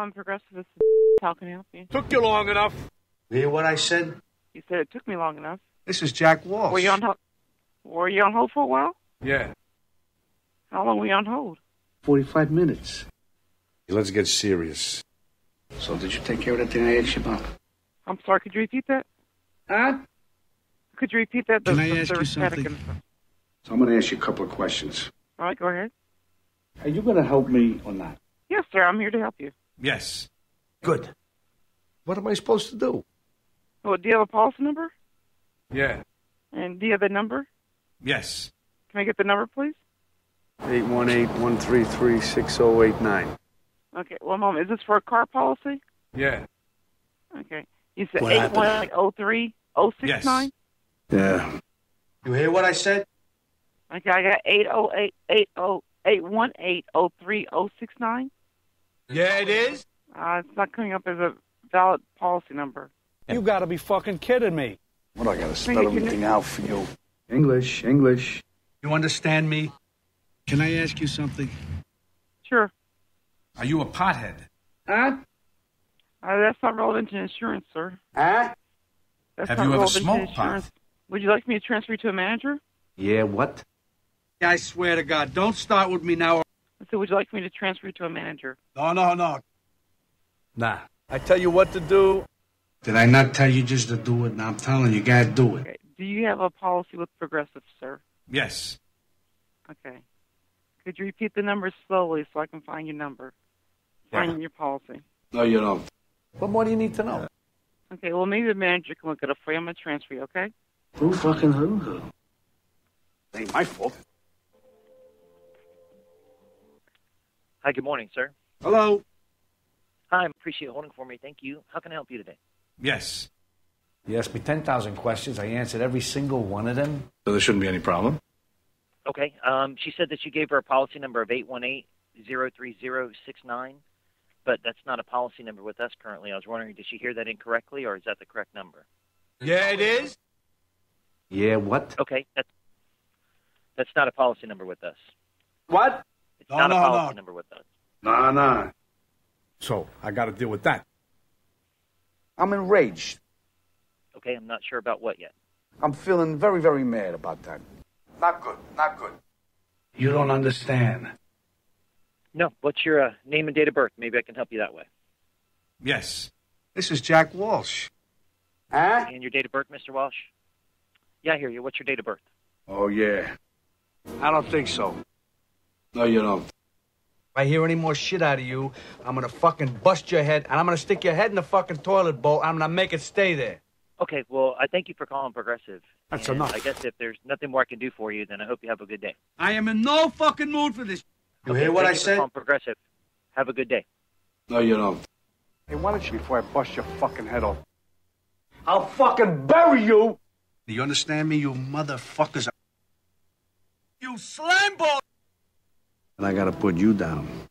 calling Progressive. This is how can I help you? Took you long enough. You hear what I said? You said it took me long enough. This is Jack Walsh. Were you on hold? Were you on hold for a while? Yeah. How long were you on hold? 45 minutes. Let's get serious. So did you take care of that thing I asked you about? I'm sorry. Could you repeat that? Huh? Could you repeat that? Can I the- ask the you static something? and- So I'm going to ask you a couple of questions. All right, go ahead. Are you going to help me or not? Yes, sir. I'm here to help you. Yes. Good. What am I supposed to do? Well, do you have a policy number? Yeah. And do you have the number? Yes. Can I get the number, please? 818-133-6089. Okay. One moment. Is this for a car policy? Yeah. Okay. You said What eight happened? one oh three oh six nine. Yeah. You hear what I said? Okay, I got eight oh eight eight oh eight one eight oh three oh six nine. Yeah, it is. Uh, it's not coming up as a valid policy number. You gotta be fucking kidding me. What, I got to spell you- everything you- out for you? English, English. You understand me? Can I ask you something? Sure. Are you a pothead? Huh? Uh, that's not relevant to insurance, sir. Huh? That's Have you ever smoked pot? Would you like me to transfer you to a manager? Yeah, what? I swear to God, don't start with me now. So would you like me to transfer you to a manager? No, no, no. Nah. I tell you what to do. Did I not tell you just to do it? Now I'm telling you, you got to do it. Okay. Do you have a policy with Progressive, sir? Yes. Okay. Could you repeat the numbers slowly so I can find your number? Find your policy. No, you don't. What more do you need to know? Okay, well, maybe the manager can look it up for you. I'm going to transfer you, okay? Who fucking who? Ain't my fault. Hi, good morning, sir. Hello. Hi, I appreciate you holding for me. Thank you. How can I help you today? Yes. You asked me 10,000 questions. I answered every single one of them. So there shouldn't be any problem. Okay. Um, she said that you gave her a policy number of eight one eight zero three zero six nine, but that's not a policy number with us currently. I was wondering, did she hear that incorrectly, or is that the correct number? Yeah, it is. Yeah, what? Okay, that's that's not a policy number with us. What? It's No, not no, a policy no. number with us. Nah, nah. So I gotta deal with that. I'm enraged. Okay, I'm not sure about what yet. I'm feeling very, very mad about that. Not good. Not good. You don't understand. No. What's your uh, name and date of birth? Maybe I can help you that way. Yes. This is Jack Walsh. Huh? And your date of birth, Mr. Walsh? Yeah, I hear you. What's your date of birth? Oh, yeah. I don't think so. No, you don't. If I hear any more shit out of you, I'm gonna fucking bust your head, and I'm gonna stick your head in the fucking toilet bowl, and I'm gonna make it stay there. Okay, well, I thank you for calling Progressive. That's And enough. I guess if there's nothing more I can do for you, then I hope you have a good day. I am in no fucking mood for this. You Okay, hear what thank I you for said? calling Progressive. Have a good day. No, you don't. Hey, why don't you, before I bust your fucking head off? I'll fucking bury you! Do you understand me, you motherfuckers? You slime ball! And I gotta put you down.